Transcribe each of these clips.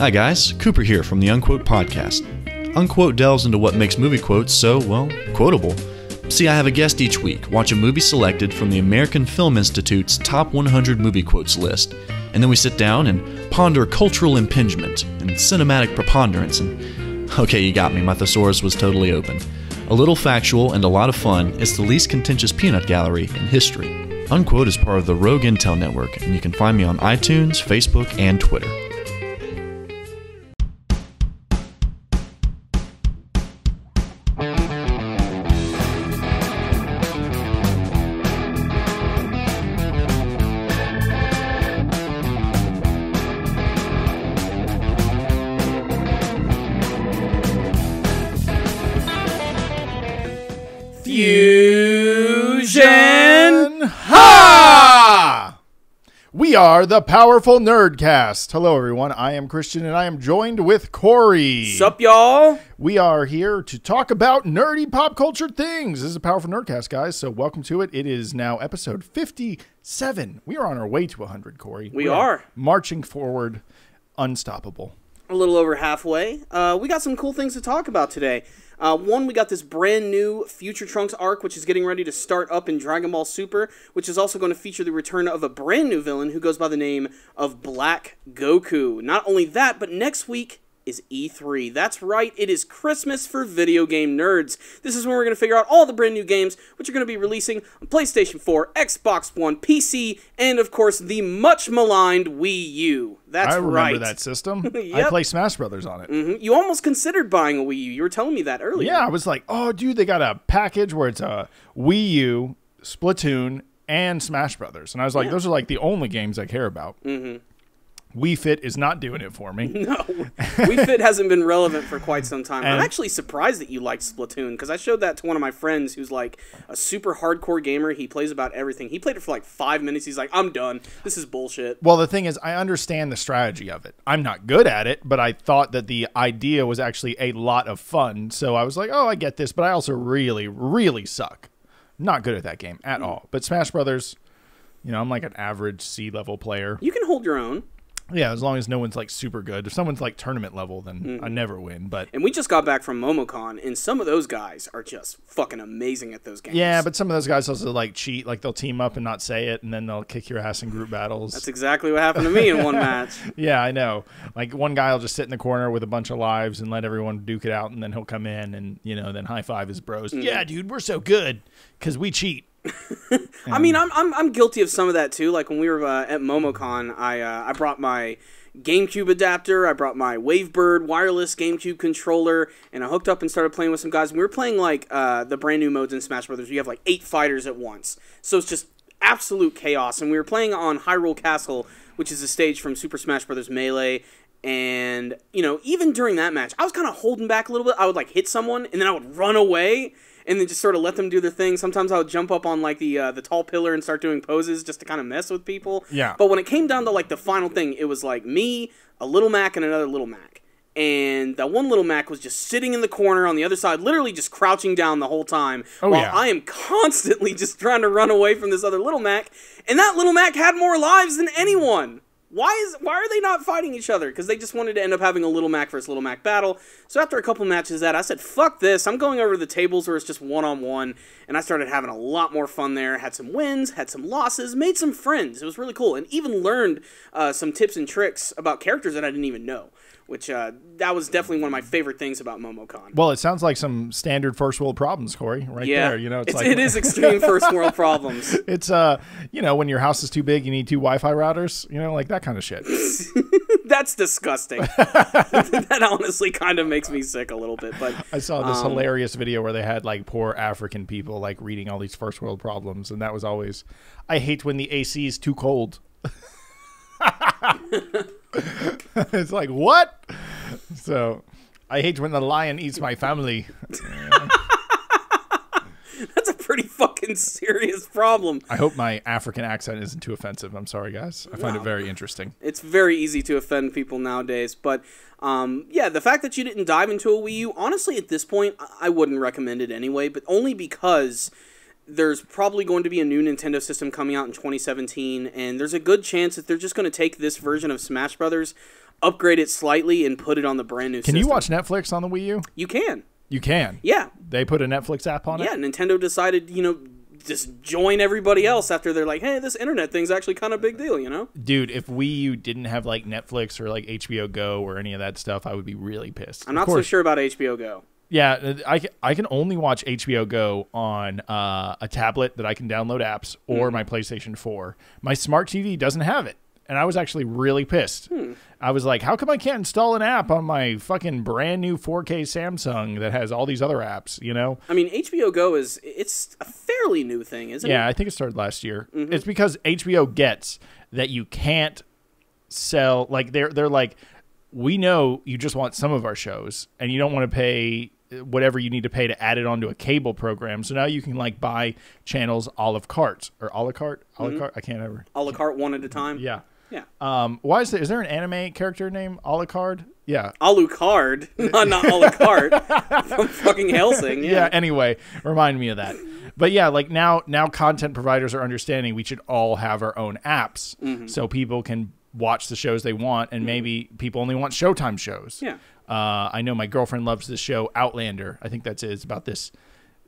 Hi, guys. Cooper here from the Unquote Podcast. Unquote delves into what makes movie quotes so, well, quotable. See, I have a guest each week, watch a movie selected from the American Film Institute's top 100 movie quotes list, and then we sit down and ponder cultural impingement and cinematic preponderance. And okay, you got me, my thesaurus was totally open. A little factual and a lot of fun, it's the least contentious peanut gallery in history. Unquote is part of the Rogue Intel Network, and you can find me on iTunes, Facebook, and Twitter. Are the Powerful Nerdcast. Hello, everyone. I am Christian, and I am joined with Corey. Sup, y'all? We are here to talk about nerdy pop culture things. This is a Powerful Nerdcast, guys. So welcome to it. It is now episode fifty-seven. We are on our way to hundred, Corey. We are. marching forward, unstoppable. A little over halfway. Uh, we got some cool things to talk about today. Uh, one, we got this brand new Future Trunks arc, which is getting ready to start up in Dragon Ball Super, which is also going to feature the return of a brand new villain who goes by the name of Black Goku. Not only that, but next week is E3. That's right, it is Christmas for video game nerds. This is when we're going to figure out all the brand new games which are going to be releasing on PlayStation 4, Xbox One, PC, and of course the much maligned Wii U. That's right. I remember right. that system. I play Smash Brothers on it. Mhm. You almost considered buying a Wii U. You were telling me that earlier. Yeah, I was like, oh, dude, they got a package where it's a Wii U, Splatoon, and Smash Brothers, and I was like, those are like the only games I care about. Mm-hmm. Wii Fit is not doing it for me. No, Wii Fit hasn't been relevant for quite some time. I'm actually surprised that you liked Splatoon because I showed that to one of my friends who's like a super hardcore gamer. He plays about everything. He played it for like five minutes. He's like, I'm done. This is bullshit. Well, the thing is, I understand the strategy of it. I'm not good at it, but I thought that the idea was actually a lot of fun. So I was like, oh, I get this, but I also really, really suck. Not good at that game at mm. all. But Smash Brothers, you know, I'm like an average C level player. You can hold your own. Yeah, as long as no one's like super good. If someone's like tournament level, then Mm-hmm. I never win. But And we just got back from MomoCon, and some of those guys are just fucking amazing at those games. yeah, but some of those guys also like cheat. Like they'll team up and not say it, and then they'll kick your ass in group battles. that's exactly what happened to me in one match. Yeah, I know. Like one guy will just sit in the corner with a bunch of lives and let everyone duke it out, and then he'll come in and you know then high five his bros. Mm-hmm. Yeah, dude, we're so good because we cheat. I mean, I'm, I'm I'm guilty of some of that too. Like when we were uh, at MomoCon, I uh, I brought my GameCube adapter, I brought my Wavebird wireless GameCube controller, and I hooked up and started playing with some guys. And we were playing like uh, the brand new modes in Smash Brothers. You have like eight fighters at once, so it's just absolute chaos. And we were playing on Hyrule Castle, which is a stage from Super Smash Brothers Melee. And you know, even during that match, I was kind of holding back a little bit. I would like hit someone, and then I would run away and then just sort of let them do their thing. Sometimes I would jump up on like the uh, the tall pillar and start doing poses just to kind of mess with people. Yeah. But when it came down to like the final thing, it was like me, a little Mac, and another little Mac. And that one little Mac was just sitting in the corner on the other side, literally just crouching down the whole time, Oh, while yeah. I am constantly just trying to run away from this other little Mac. And that little Mac had more lives than anyone. Why is why are they not fighting each other? Because they just wanted to end up having a little Mac versus little Mac battle. So after a couple matches that, I said, "Fuck this! I'm going over to the tables where it's just one on one." And I started having a lot more fun there. Had some wins, had some losses, made some friends. It was really cool, and even learned uh, some tips and tricks about characters that I didn't even know. Which uh, that was definitely one of my favorite things about MomoCon. Well, it sounds like some standard first world problems, Corey. Right yeah, there, you know, it's, it's, like it is extreme first world problems. It's uh, you know, when your house is too big, you need two Wi-Fi routers. You know, like that kind of shit. That's disgusting. that honestly kind of makes me sick a little bit, but I saw this Um, hilarious video where they had like poor African people like reading all these first world problems, and that was always, I hate when the AC is too cold. it's like what? So, I hate when the lion eats my family. that's a pretty fucking serious problem. I hope my African accent isn't too offensive. I'm sorry, guys. I find it very interesting. It's very easy to offend people nowadays, but um, yeah, the fact that you didn't dive into a Wii U, honestly, at this point, I wouldn't recommend it anyway, but only because there's probably going to be a new Nintendo system coming out in 2017, and there's a good chance that they're just going to take this version of Smash Brothers, upgrade it slightly, and put it on the brand new Can system. you watch Netflix on the Wii U? You can. You can. Yeah. They put a Netflix app on Yeah, it. Yeah, Nintendo decided, you know, just join everybody else after they're like, hey, this internet thing's actually kind of a big deal, you know? Dude, if Wii U didn't have like Netflix or like HBO Go or any of that stuff, I would be really pissed. I'm Of not so sure about HBO Go. Yeah, I, I can only watch HBO Go on uh, a tablet that I can download apps or Hmm. my PlayStation 4. My smart TV doesn't have it. And I was actually really pissed. Hmm. I was like, how come I can't install an app on my fucking brand new 4K Samsung that has all these other apps, you know? I mean, HBO Go is it's a fairly new thing, isn't Yeah, it? Yeah, I think it started last year. Mm-hmm. It's because HBO gets that you can't sell like they're they're like we know you just want some of our shows and you don't want to pay whatever you need to pay to add it onto a cable program. So now you can like buy channels a la carte or a la carte, a la carte. I can't ever. A la carte one at a time. Yeah. Yeah. Um. Why is there? Is there an anime character named a la carte? Yeah. Alucard, not not a la carte from fucking Hellsing. yeah. Yeah. Anyway, remind me of that. But yeah, like now, now content providers are understanding we should all have our own apps, Mm-hmm. so people can watch the shows they want, and maybe people only want Showtime shows. Yeah. Uh, I know my girlfriend loves this show Outlander. I think that's it. It's about this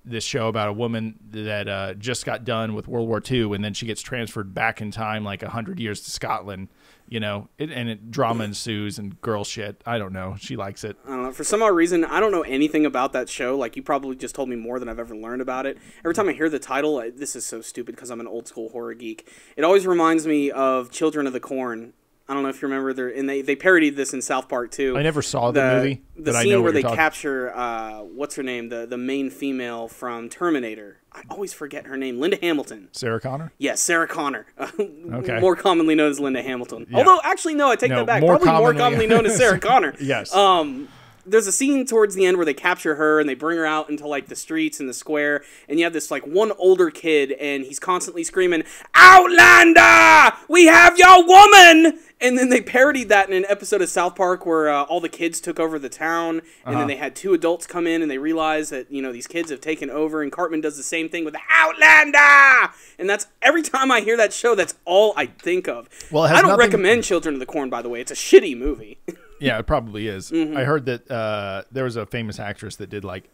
this show about a woman that uh, just got done with World War II, and then she gets transferred back in time like hundred years to Scotland. You know, it, and it drama ensues and girl shit. I don't know. She likes it. Know. For some odd reason, I don't know anything about that show. Like you probably just told me more than I've ever learned about it. Every time I hear the title, I, this is so stupid because I'm an old school horror geek. It always reminds me of Children of the Corn. I don't know if you remember there, and they they parodied this in South Park too. I never saw the, movie, The but I scene where they talking. capture uh, what's her name, the the main female from Terminator. I always forget her name, Linda Hamilton. Sarah Connor. Yes, Sarah Connor, Okay. more commonly known as Linda Hamilton. Although, actually, no, I take No, that back. more Probably more commonly- commonly known as Sarah Connor. Yes. Um, there's a scene towards the end where they capture her and they bring her out into like the streets and the square, and you have this like one older kid, and he's constantly screaming, "Outlander, we have your woman!" And then they parodied that in an episode of South Park where uh, all the kids took over the town, and then they had two adults come in and they realize that you know these kids have taken over, and Cartman does the same thing with Outlander, and that's every time I hear that show, that's all I think of. Well, I don't nothing- recommend Children of the Corn, by the way. It's a shitty movie. Yeah, it probably is. Mm-hmm. I heard that uh, there was a famous actress that did like,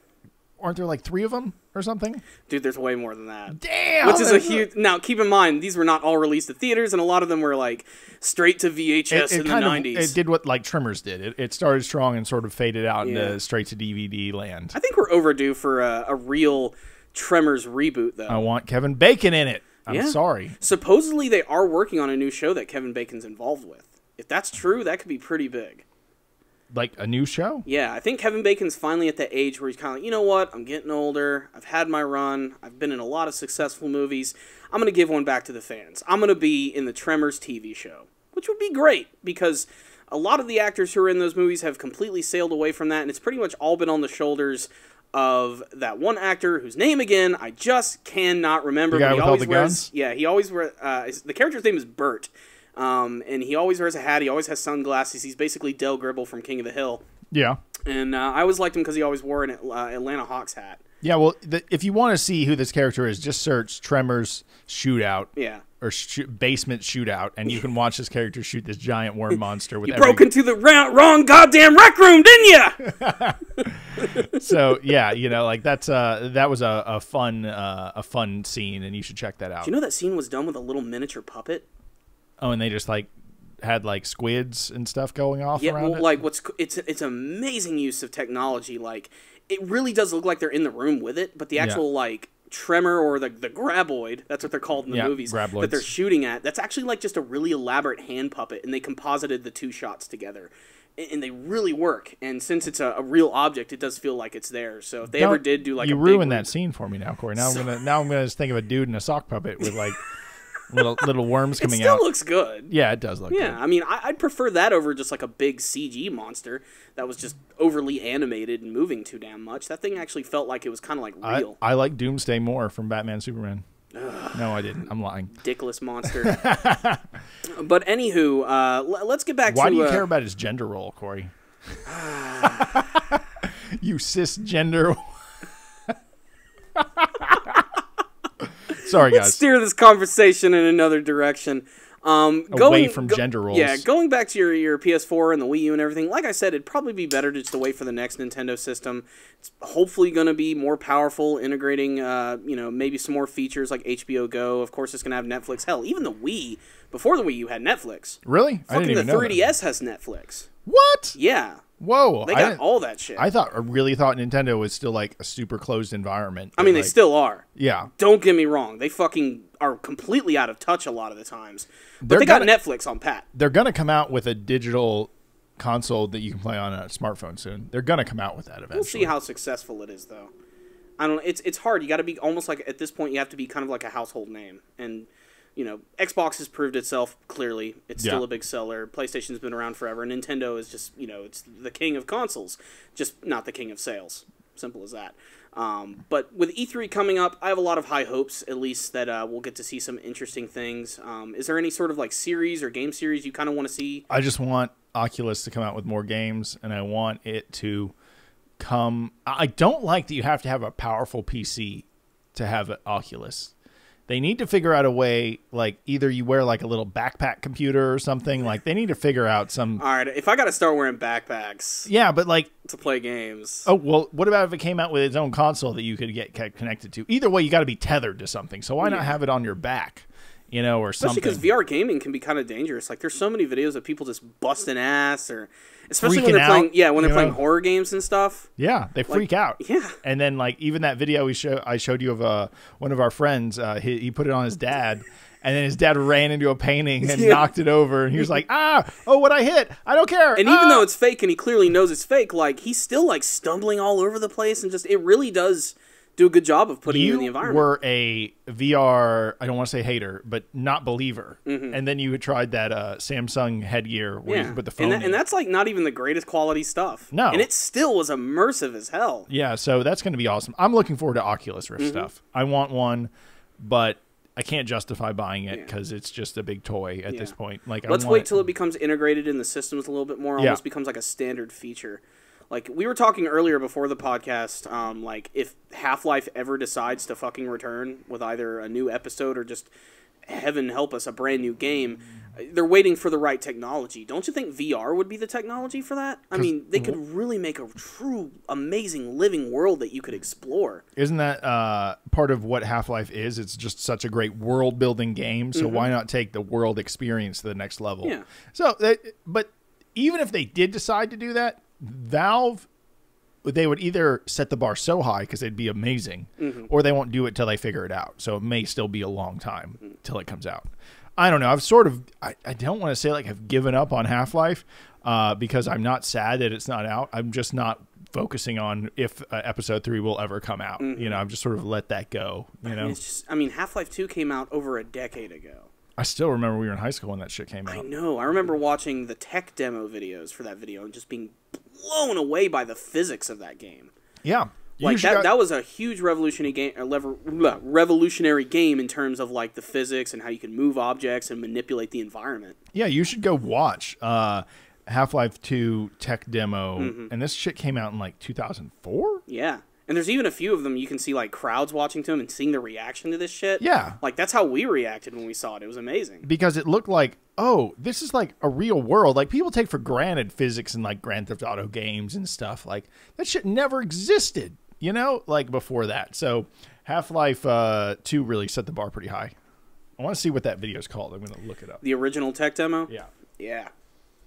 aren't there like three of them or something? Dude, there's way more than that. Damn, Which is a huge. Now, keep in mind, these were not all released to theaters, and a lot of them were like straight to VHS in the kind of 90s. it did what like Tremors did. It, it started strong and sort of faded out Yeah. into straight to DVD land. I think we're overdue for a, a real Tremors reboot, though. I want Kevin Bacon in it. I'm Yeah. sorry. Supposedly, they are working on a new show that Kevin Bacon's involved with. If that's true, that could be pretty big. Like a new show? Yeah, I think Kevin Bacon's finally at the age where he's kind of like, you know what? I'm getting older. I've had my run. I've been in a lot of successful movies. I'm going to give one back to the fans. I'm going to be in the Tremors TV show, which would be great because a lot of the actors who are in those movies have completely sailed away from that, and it's pretty much all been on the shoulders of that one actor whose name again I just cannot remember. The guy but he with all always the wears, guns? Yeah, he always wears. Uh, the character's name is Bert. Um, and he always wears a hat. He always has sunglasses. He's basically Dale Gribble from King of the Hill Yeah. and uh, I always liked him because he always wore an uh, Atlanta Hawks hat. Yeah, well, the, if you want to see who this character is, just search Tremors shootout Yeah, or sh- basement shootout, and you can watch this character shoot this giant worm monster with you every broke into the ra- wrong goddamn rec room, didn't you? so yeah, you know, like that's uh that was a, a fun uh, a fun scene, and you should check that out. you know that scene was done with a little miniature puppet. Oh, and they just like had like squibs and stuff going off Yeah, around well, it. like what's it's it's amazing use of technology. Like it really does look like they're in the room with it, but the actual like tremor or the the graboid that's what they're called in the Yeah, movies graboids. that they're shooting at that's actually like just a really elaborate hand puppet and they composited the two shots together and they really work and since it's a, a real object it does feel like it's there so if they ever Don't- did do like you ruined that scene for me now, Corey. Now I'm gonna now I'm gonna just think of a dude in a sock puppet with like little little worms coming out. it still out. looks good yeah, it does look yeah good. i mean I, i'd prefer that over just like a big cg monster that was just overly animated and moving too damn much that thing actually felt like it was kind of like real I like Doomsday more from Batman Superman. no, I didn't. I'm lying. dickless monster but anywho uh, l- let's get back Why to do you uh, care about his gender role, Corey? you cisgender. Sorry, guys. let's steer this conversation in another direction. Um, Away from gender roles. Yeah, going back to your, your PS4 and the Wii U and everything, like I said, it'd probably be better to just to wait for the next Nintendo system. It's hopefully going to be more powerful, integrating, uh, you know, maybe some more features like HBO Go. Of course, it's going to have Netflix. Hell, even the Wii, before the Wii U had Netflix. Really? I didn't the even know. 3DS has Netflix. What? Yeah, Whoa! they got all that shit. I thought, I really thought Nintendo was still like a super closed environment. I mean, they Like, still are. Yeah. Don't get me wrong; they fucking are completely out of touch a lot of the times. But They're they got gonna- Netflix on pat. They're gonna come out with a digital console that you can play on a smartphone soon. They're gonna come out with that eventually. We'll see how successful it is, though. I don't. Know. It's it's hard. You got to be almost like at this point, you have to be kind of like a household name, and you know, Xbox has proved itself clearly. It's still a big seller. PlayStation's been around forever. Nintendo is just you know, it's the king of consoles, just not the king of sales. Simple as that. Um, but with E3 coming up, I have a lot of high hopes, at least that uh, we'll get to see some interesting things. Um, is there any sort of like series or game series you kind of want to see? I just want Oculus to come out with more games, and I want it to come. I don't like that you have to have a powerful PC to have an Oculus. They need to figure out a way, like either you wear like a little backpack computer or something. Like they need to figure out some. All right, if I got to start wearing backpacks Yeah, but like, to play games, oh well, what about if it came out with its own console that you could get connected to? Either way, you got to be tethered to something. So why not have it on your back, you know, or Especially something? because VR gaming can be kind of dangerous. Like, there's so many videos of people just busting ass, or especially when they're playing. Yeah, when they're you playing know? horror games and stuff. Yeah, they freak out. yeah. And then like even that video we show I showed you of uh, one of our friends, uh, he, he put it on his dad, and then his dad ran into a painting and Yeah. knocked it over, and he was like, "Ah, oh, what I hit? I don't care." And even Ah!" though it's fake, and he clearly knows it's fake, like he's still like stumbling all over the place, and just it really does do a good job of putting you, in the you environment. were a VR, I don't want to say hater, but not believer, and then you had tried that uh, Samsung headgear where Mm-hmm. yeah, you put the phone. and, that, and that's like not even the greatest quality stuff. No. and it still was immersive as hell. Yeah, so that's going to be awesome. I'm looking forward to Oculus Rift Mm-hmm. stuff. I want one, but I can't justify buying it because it's just a big toy at this point. Like, Let's want wait it- till it becomes integrated in the systems a little bit more. Yeah. Almost becomes like a standard feature. Like we were talking earlier before the podcast, um, like if Half Life ever decides to fucking return with either a new episode or just heaven help us a brand new game, they're waiting for the right technology. Don't you think VR would be the technology for that? I mean, they could really make a true amazing living world that you could explore. Isn't that uh, part of what Half Life is? It's just such a great world building game. So why not take the world experience to the next level? Mm-hmm. Yeah. So, but even if they did decide to do that, Valve, they would either set the bar so high because it'd be amazing, Mm-hmm. or they won't do it till they figure it out. So it may still be a long time Mm. till it comes out. I don't know. I've sort of, I, I don't want to say like I've given up on Half Life uh, because I'm not sad that it's not out. I'm just not focusing on if uh, episode three will ever come out. You know, I've just sort of let that go. You know, It's just, I mean, Half Life Two came out over a decade ago. I still remember we were in high school when that shit came out. I know. I remember watching the tech demo videos for that video and just being blown away by the physics of that game. Yeah, Like that, got- that was a huge revolutionary game, lever, blah, revolutionary game in terms of like the physics and how you can move objects and manipulate the environment. yeah, you should go watch uh, Half Life Two tech demo, Mm-hmm. and this shit came out in like 2004. Yeah, and there's even a few of them you can see like crowds watching to them and seeing the reaction to this shit. Yeah. like that's how we reacted when we saw it. It was amazing. because it looked like oh this is like a real world like people take for granted physics and like grand theft auto games and stuff like that shit never existed you know like before that so half-life uh 2 really set the bar pretty high i want to see what that video is called i'm gonna look it up The original tech demo. yeah Yeah.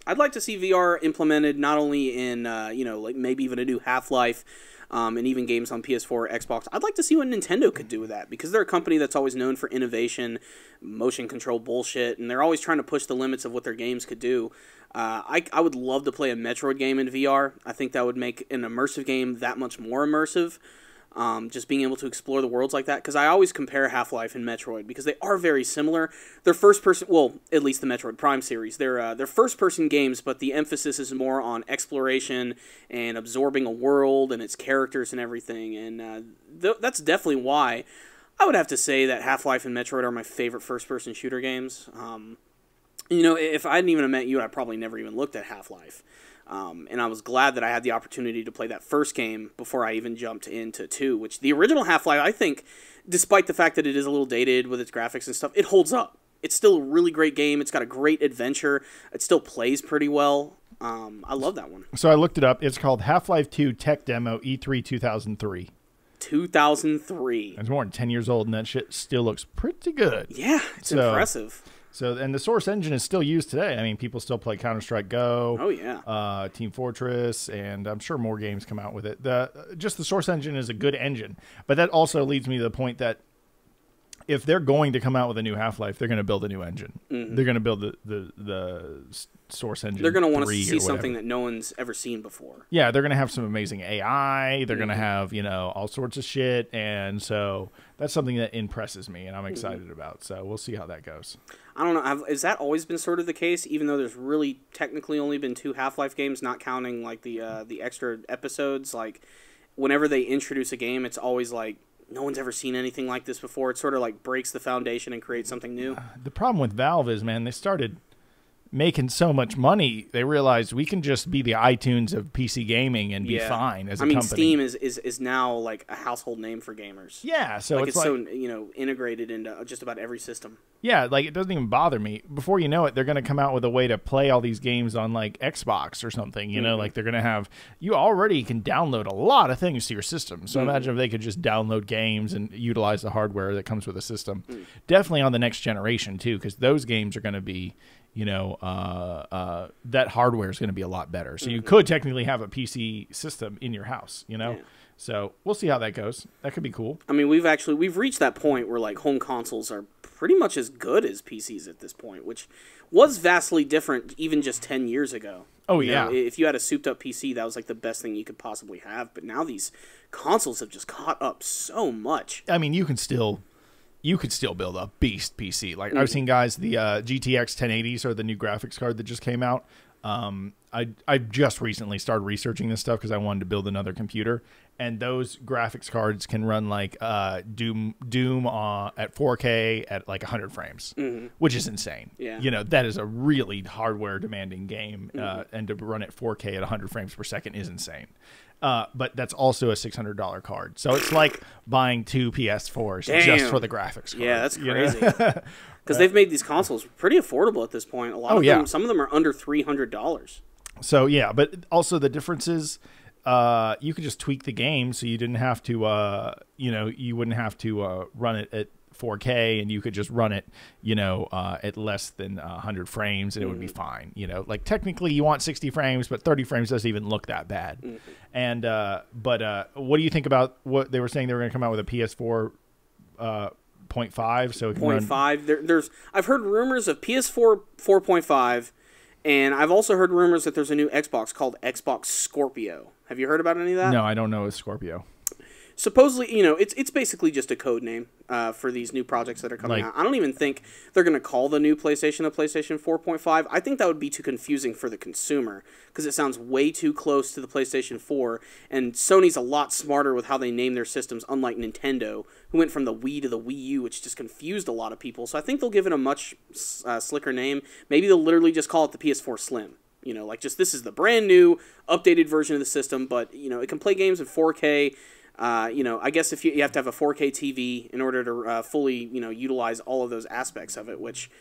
I'd like to see VR implemented not only in, uh, you know, like maybe even a new Half Life um, and even games on PS4 or Xbox. I'd like to see what Nintendo could do with that because they're a company that's always known for innovation, motion control bullshit, and they're always trying to push the limits of what their games could do. Uh, I, I would love to play a Metroid game in VR. I think that would make an immersive game that much more immersive. Um, just being able to explore the worlds like that because I always compare Half Life and Metroid because they are very similar. They're first person, well, at least the Metroid Prime series. They're uh, they're first person games, but the emphasis is more on exploration and absorbing a world and its characters and everything. And uh, th- that's definitely why I would have to say that Half Life and Metroid are my favorite first person shooter games. Um, You know, if I hadn't even met you, I probably never even looked at Half Life. Um, and I was glad that I had the opportunity to play that first game before I even jumped into two. Which the original Half Life, I think, despite the fact that it is a little dated with its graphics and stuff, it holds up. It's still a really great game. It's got a great adventure. It still plays pretty well. Um, I love that one. So I looked it up. It's called Half Life 2 Tech Demo E3 2003. 2003. It's more than 10 years old, and that shit still looks pretty good. Yeah, it's So- impressive. So, and the Source engine is still used today. I mean, people still play Counter Strike Go. Oh yeah. uh, Team Fortress, and I'm sure more games come out with it. The just the Source engine is a good engine, but that also leads me to the point that if they're going to come out with a new Half Life, they're going to build a new engine. They're going to build the the, the Source engine. Mm-hmm. They're going to want to see something that no one's ever seen before. Yeah, they're going to have some amazing AI. They're going Mm-hmm. to have you know all sorts of shit, and so that's something that impresses me, Mm-hmm. and I'm excited about. So we'll see how that goes. I don't know. Have, has that always been sort of the case? Even though there's really technically only been two Half Life games, not counting like the uh, the extra episodes. Like whenever they introduce a game, it's always like no one's ever seen anything like this before. It sort of like breaks the foundation and creates something new. the problem with Valve is, man, they started making so much money, they realized we can just be the iTunes of PC gaming and be Yeah. fine as a I mean, company. Steam is, is is now like a household name for gamers. yeah, so like it's, it's, like so you know integrated into just about every system. yeah, like it doesn't even bother me. Before you know it, they're going to come out with a way to play all these games on like Xbox or something. You Mm-hmm. know, like they're going to have you already can download a lot of things to your system. So Mm-hmm. imagine if they could just download games and utilize the hardware that comes with the system. Mm. Definitely on the next generation too, because those games are going to be. You know, uh, uh, that hardware is going to be a lot better. So you could technically have a PC system in your house. You know, Mm-hmm. Yeah. so we'll see how that goes. That could be cool. I mean, we've actually we've reached that point where like home consoles are pretty much as good as PCs at this point, which was vastly different even just ten years ago. Oh, You know, yeah. if you had a souped up PC, that was like the best thing you could possibly have. But now these consoles have just caught up so much. I mean, you can still you could still build a beast PC. Like. I've seen guys, the uh, GTX 1080s are the new graphics card that just came out. Um, I I just recently started researching this stuff because I wanted to build another computer, and those graphics cards can run like uh, Doom Doom uh, at 4K at like 100 frames, which is insane. Mm-hmm. Yeah. you know that is a really hardware demanding game, uh, Mm-hmm. and to run at 4K at 100 frames per second is insane. Uh, but that's also a six hundred dollar card, so it's like buying two PS4s just for the graphics. Card, Yeah, that's you know? crazy. Because they've made these consoles pretty affordable at this point. A lot Oh, of yeah. them, some of them are under three hundred dollars. So yeah, but also the differences. uh, you could just tweak the game so you didn't have to, uh, you know, you wouldn't have to uh, run it at 4K and you could just run it, you know, uh, at less than uh, 100 frames and it would be fine. You know, like technically you want 60 frames, but 30 frames doesn't even look that bad. And uh, but uh, what do you think about what they were saying they were going to come out with a PS4 uh, 0.5 so it can run 0.5. There, there's I've heard rumors of PS4 4.5, and I've also heard rumors that there's a new Xbox called Xbox Scorpio. Have you heard about any of that? No, I don't know. It's Scorpio. Supposedly, you know, it's it's basically just a code name uh, for these new projects that are coming Like- out. I don't even think they're going to call the new PlayStation the PlayStation 4.5. I think that would be too confusing for the consumer because it sounds way too close to the PlayStation 4. And Sony's a lot smarter with how they name their systems, unlike Nintendo, who went from the Wii to the Wii U, which just confused a lot of people. So I think they'll give it a much uh, slicker name. Maybe they'll literally just call it the PS4 Slim. You know, like just this is the brand new, updated version of the system, but you know it can play games in 4K. Uh, you know, I guess if you, you have to have a 4K TV in order to uh, fully, you know, utilize all of those aspects of it, which,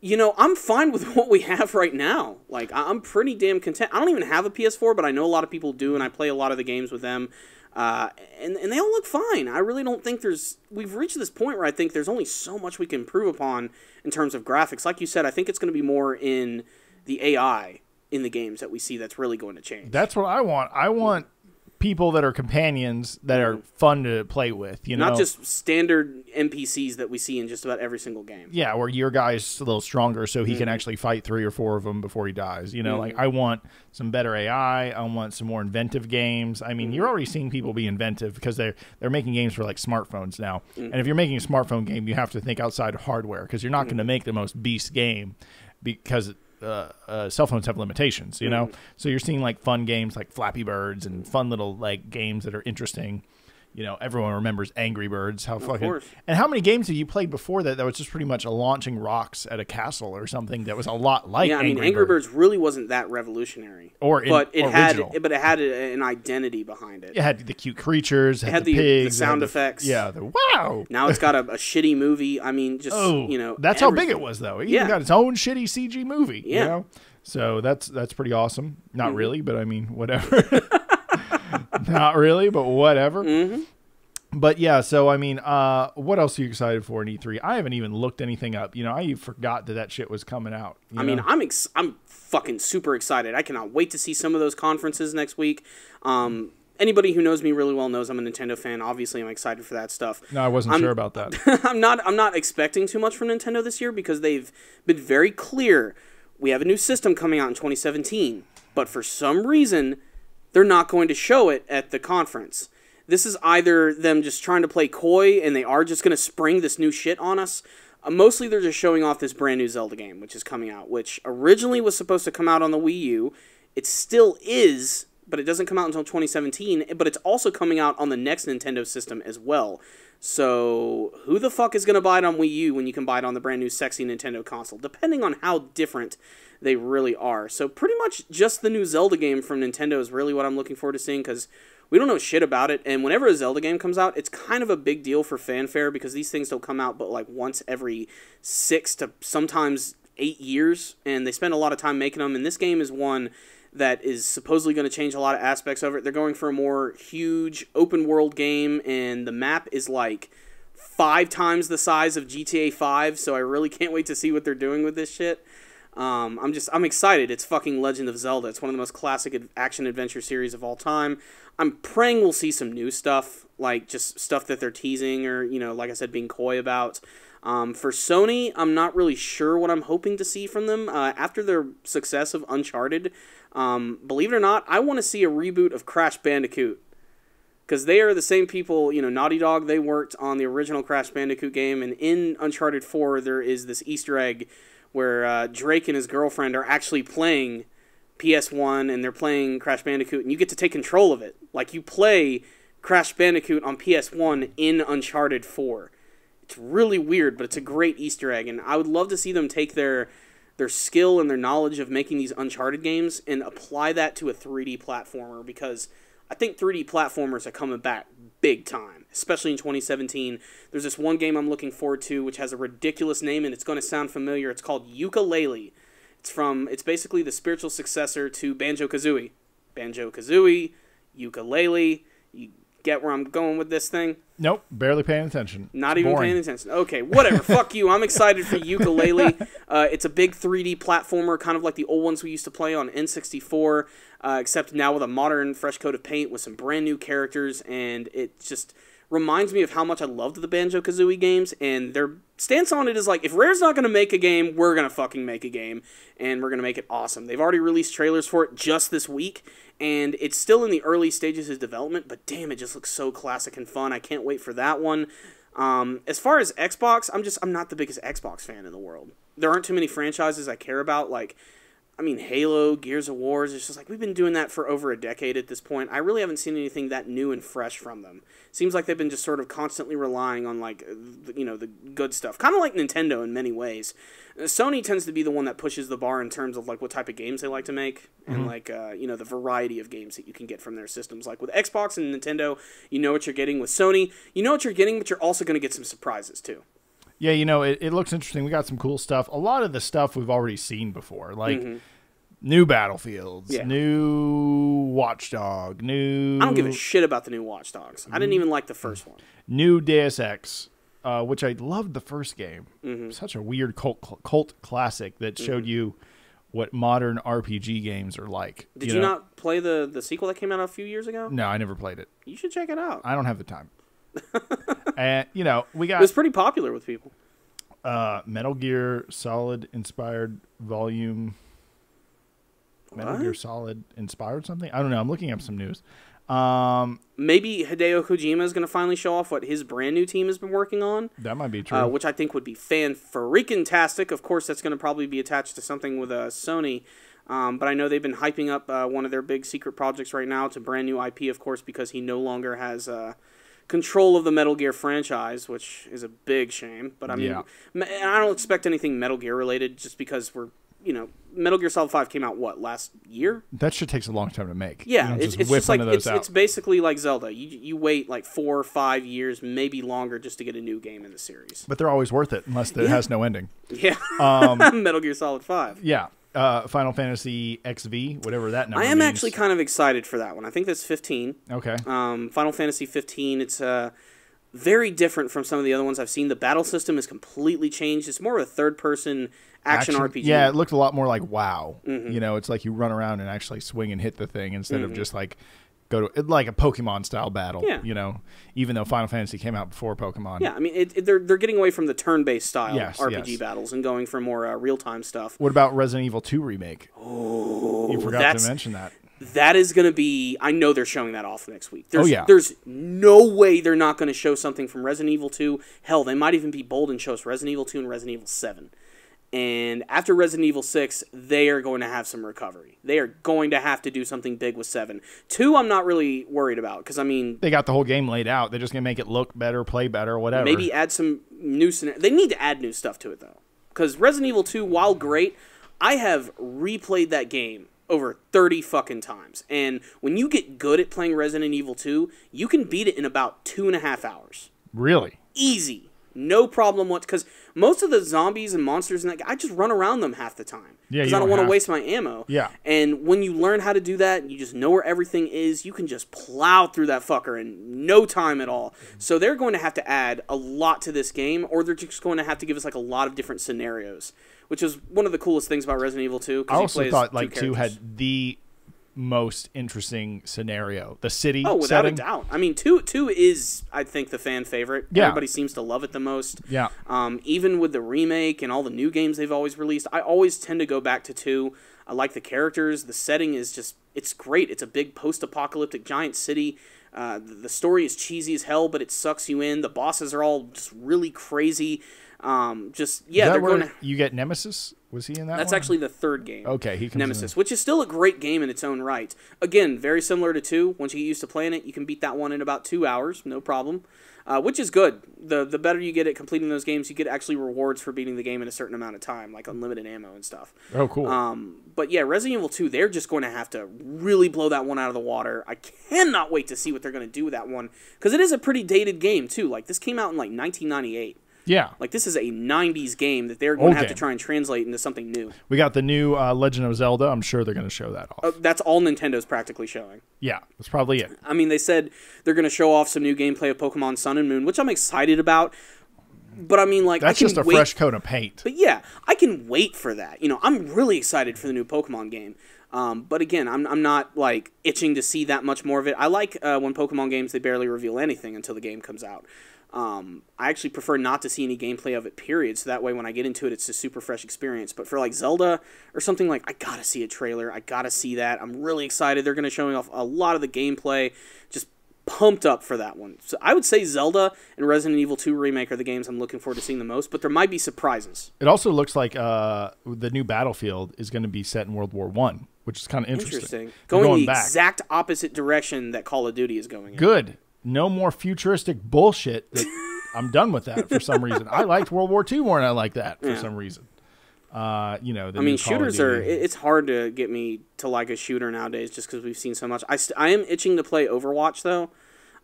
you know, I'm fine with what we have right now. Like, I'm pretty damn content. I don't even have a PS4, but I know a lot of people do, and I play a lot of the games with them. Uh, and, and they all look fine. I really don't think there's. We've reached this point where I think there's only so much we can improve upon in terms of graphics. Like you said, I think it's going to be more in the AI in the games that we see that's really going to change. That's what I want. I want people that are companions that are fun to play with. You know, Not just standard NPCs that we see in just about every single game. yeah, where your guy's a little stronger, so he Mm-hmm. can actually fight three or four of them before he dies. You know, like I want some better AI. I want some more inventive games. I Mm-hmm. mean, you're already seeing people be inventive because they're they're making games for like smartphones now. Mm-hmm. And if you're making a smartphone game, you have to think outside of hardware because you're not going to Mm-hmm. make the most beast game because uh, uh, cell phones have limitations, you know. So you're seeing like fun games like Flappy Birds and fun little like games that are interesting. You know, everyone remembers Angry Birds. How fucking course. and how many games have you played before that that was just pretty much a launching rocks at a castle or something that was a lot like Yeah, I mean, Angry Birds. Birds really wasn't that revolutionary, Or in- but it original. had, but it had an identity behind it. It had the cute creatures, it had, had the, the- the pigs, it sound the- effects. Yeah, the wow. Now it's got a, a shitty movie. I mean, just Oh, you know, that's how big it was, though. It Yeah. even got its own shitty CG movie. Yeah. Mm-hmm. know? So that's that's pretty awesome. Not really, but I mean, whatever. Not really, but whatever. Mm-hmm. But yeah, so I mean, uh, what else are you excited for in E3? I haven't even looked anything up. You know, I forgot that that shit was coming out. I mean. I'm ex- I'm fucking super excited. I cannot wait to see some of those conferences next week. Um, anybody who knows me really well knows I'm a Nintendo fan. Obviously, I'm excited for that stuff. no, I wasn't I'm- sure about that. I'm not I'm not expecting too much from Nintendo this year because they've been very clear. We have a new system coming out in 2017, but for some reason, they're not going to show it at the conference. This is either them just trying to play coy and they are just going to spring this new shit on us. Uh, mostly they're just showing off this brand new Zelda game, which is coming out, which originally was supposed to come out on the Wii U. It still is, but it doesn't come out until 2017. But it's also coming out on the next Nintendo system as well. So who the fuck is going to buy it on Wii U when you can buy it on the brand new sexy Nintendo console? Depending on how different they really are. So pretty much just the new Zelda game from Nintendo is really what I'm looking forward to seeing because we don't know shit about it. And whenever a Zelda game comes out, it's kind of a big deal for fanfare because these things don't come out but like once every six to sometimes eight years, and they spend a lot of time making them. And this game is one that is supposedly going to change a lot of aspects of it. They're going for a more huge open world game, and the map is like five times the size of GTA 5, so I really can't wait to see what they're doing with this shit. Um, I'm just I'm excited. It's fucking Legend of Zelda. It's one of the most classic action adventure series of all time. I'm praying we'll see some new stuff, like just stuff that they're teasing or you know, like I said, being coy about. Um, for Sony, I'm not really sure what I'm hoping to see from them uh, after their success of Uncharted. Um, believe it or not, I want to see a reboot of Crash Bandicoot because they are the same people. You know, Naughty Dog. They worked on the original Crash Bandicoot game, and in Uncharted Four, there is this Easter egg where uh, Drake and his girlfriend are actually playing PS1 and they're playing Crash Bandicoot, and you get to take control of it. Like you play Crash Bandicoot on PS1 in Uncharted 4. It's really weird, but it's a great Easter egg, and I would love to see them take their their skill and their knowledge of making these Uncharted games and apply that to a 3D platformer because I think 3D platformers are coming back big time, especially in 2017. There's this one game I'm looking forward to which has a ridiculous name and it's going to sound familiar. It's called Yooka-Laylee. It's from it's basically the spiritual successor to Banjo-Kazooie. Banjo-Kazooie, Yooka-Laylee, you get where I'm going with this thing? Nope, barely paying attention. Not It's even boring. paying attention. Okay, whatever. Fuck you. I'm excited for Yooka-Laylee. Uh, it's a big 3D platformer, kind of like the old ones we used to play on N64, uh, except now with a modern, fresh coat of paint with some brand new characters, and it just reminds me of how much I loved the Banjo Kazooie games. And their stance on it is like, if Rare's not going to make a game, we're going to fucking make a game, and we're going to make it awesome. They've already released trailers for it just this week, and it's still in the early stages of development, but damn, it just looks so classic and fun. I can't wait for that one. Um, as far as Xbox, I'm just I'm not the biggest Xbox fan in the world. There aren't too many franchises I care about. Like, I mean, Halo, Gears of Wars. It's just like we've been doing that for over a decade at this point. I really haven't seen anything that new and fresh from them. Seems like they've been just sort of constantly relying on like you know the good stuff, kind of like Nintendo in many ways. Uh, Sony tends to be the one that pushes the bar in terms of like what type of games they like to make and like uh, you know the variety of games that you can get from their systems. Like with Xbox and Nintendo, you know what you're getting. With Sony, you know what you're getting, but you're also going to get some surprises too. Yeah, you know, it, it looks interesting. We got some cool stuff. A lot of the stuff we've already seen before, like new battlefields, Mm-hmm. Yeah. new Watchdog, new I don't give a shit about the new Watch Dogs. I didn't even like the first one. new Deus Ex, uh, which I loved the first game. Mm-hmm. Such a weird cult cult classic that showed you what modern RPG games are like. Did you, know? not play the the sequel that came out a few years ago? No, I never played it. You should check it out. I don't have the time. and you know, we It got was pretty popular with people. uh, Metal Gear Solid inspired volume. Metal What? Gear Solid inspired something. I don't know. I'm looking up some news. Um, Maybe Hideo Kojima is going to finally show off what his brand new team has been working on, that might be true. uh, which I think would be fan freaking tastic. Of course, that's going to probably be attached to something with uh, Sony. Um, but I know they've been hyping up uh, one of their big secret projects right now. It's a brand new IP, of course, because he no longer has uh, control of the Metal Gear franchise, which is a big shame. But I mean, Yeah. and I don't expect anything Metal Gear related, just because we're you know Metal Gear Solid Five came out what last year? That shit takes a long time to make. Yeah, you don't it's, just it's just like one of those it's, it's basically like Zelda. You you wait like four or five years, maybe longer, just to get a new game in the series. but they're always worth it unless it Yeah. has no ending. Yeah, Um, Metal Gear Solid Five. Yeah. Uh, Final Fantasy XV, whatever that number I am means. actually kind of excited for that one. I think that's 15. okay. Um, Final Fantasy 15. It's uh, very different from some of the other ones I've seen. The battle system is completely changed. It's more of a third-person action, RPG. Yeah, it looked a lot more like WoW. Mm-hmm. You know, it's like you run around and actually swing and hit the thing instead Mm-hmm. of just like go to like a Pokemon style battle. Yeah. You know, even though Final Fantasy came out before Pokemon. Yeah, I mean, it, it- they're they're getting away from the turn-based style Yes, RPG yes. battles and going for more uh, real-time stuff. What about Resident Evil 2 remake? Oh, you forgot to mention that. That is going to be. I know they're showing that off next week. There's, Oh, yeah. There's no way they're not going to show something from Resident Evil 2. Hell, they might even be bold and show us Resident Evil 2 and Resident Evil 7. And after Resident Evil 6, they are going to have some recovery. They are going to have to do something big with 7. 2, I'm not really worried about because, I mean, They got the whole game laid out. They're just gonna make it look better, play better, whatever. maybe add some new scenario. They need to add new stuff to it though, because Resident Evil 2, while great, I have replayed that game over 30 fucking times. And when you get good at playing Resident Evil 2, you can beat it in about two and a half hours. really. Easy. No problem what because most of the zombies and monsters in that I just run around them half the time. Yeah, Because I don't don't want to waste my ammo. Yeah. And when you learn how to do that, you just know where everything is, you can just plow through that fucker in no time at all. Mm-hmm. So they're going to have to add a lot to this game, or they're just going to have to give us like a lot of different scenarios. Which is one of the coolest things about Resident Evil Two. I also thought like two had the most interesting scenario. The city Oh, without setting. a doubt. I mean, two two is I think the fan favorite. Yeah. Everybody seems to love it the most. Yeah. Um, even with the remake and all the new games they've always released, I always tend to go back to two. I like the characters. The setting is just it's great. It's a big post-apocalyptic giant city. Uh, the, the story is cheesy as hell, but it sucks you in. The bosses are all just really crazy. Um, just yeah, they're going to. you get Nemesis? Was he in that? That's one? actually the third game. Okay, he comes in. Nemesis, which is still a great game in its own right. Again, very similar to two. Once you get used to playing it, you can beat that one in about two hours, no problem. Uh, which is good. the The better you get at completing those games, you get actually rewards for beating the game in a certain amount of time, like unlimited ammo and stuff. Oh, cool. Um, but yeah, Resident Evil 2, they're just going to have to really blow that one out of the water. I cannot wait to see what they're going to do with that one because it is a pretty dated game too. Like this came out in like 1998. Yeah. Like this is a 90s game that they're going Old to have to try and translate into something new. We got the new uh, Legend of Zelda. I'm sure they're going to show that off. Uh, that's all Nintendo's practically showing. yeah, that's probably it. I mean, they said they're going to show off some new gameplay of Pokemon Sun and Moon, which I'm excited about. But I mean, like, That's I can just a wait. fresh coat of paint. But yeah, I can wait for that. You know, I'm really excited for the new Pokemon game. Um, but again, I'm, I'm not like itching to see that much more of it. I like uh, when Pokemon games they barely reveal anything until the game comes out. Um, I actually prefer not to see any gameplay of it. Period. So that way, when I get into it, it's a super fresh experience. But for like Zelda or something like, I gotta see a trailer. I gotta see that. I'm really excited. They're gonna show me off a lot of the gameplay. Just pumped up for that one. So I would say Zelda and Resident Evil 2 remake are the games I'm looking forward to seeing the most. But there might be surprises. It also looks like uh, the new Battlefield is going to be set in World War One, which is kind of interesting. Interesting. They're Going, the back. exact opposite direction that Call of Duty is going in. Good. No more futuristic bullshit. That I'm done with that for some reason. I liked World War II more than I like that for Yeah. some reason. Uh, you know, the I mean, new Call of shooters are. It's hard to get me to like a shooter nowadays just because we've seen so much. I, st- I am itching to play Overwatch though.